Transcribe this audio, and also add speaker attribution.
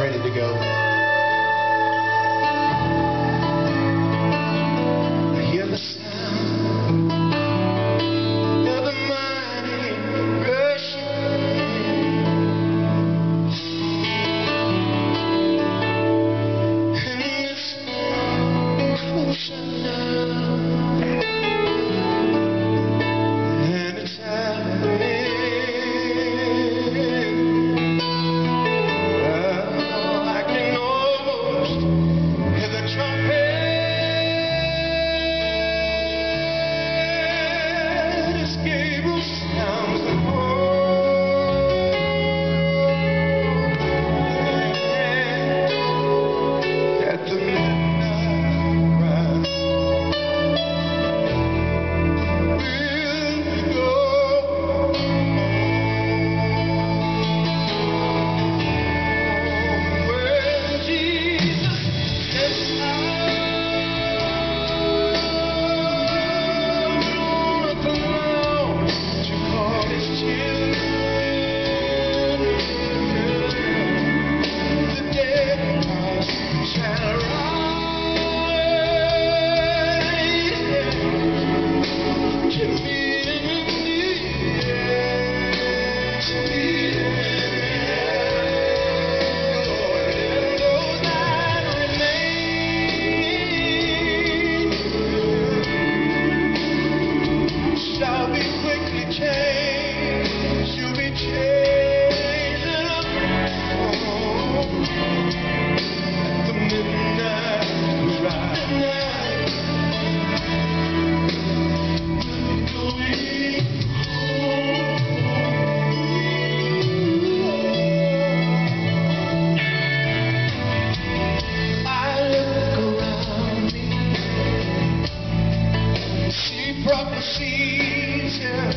Speaker 1: ready to go. prophecies. Yeah.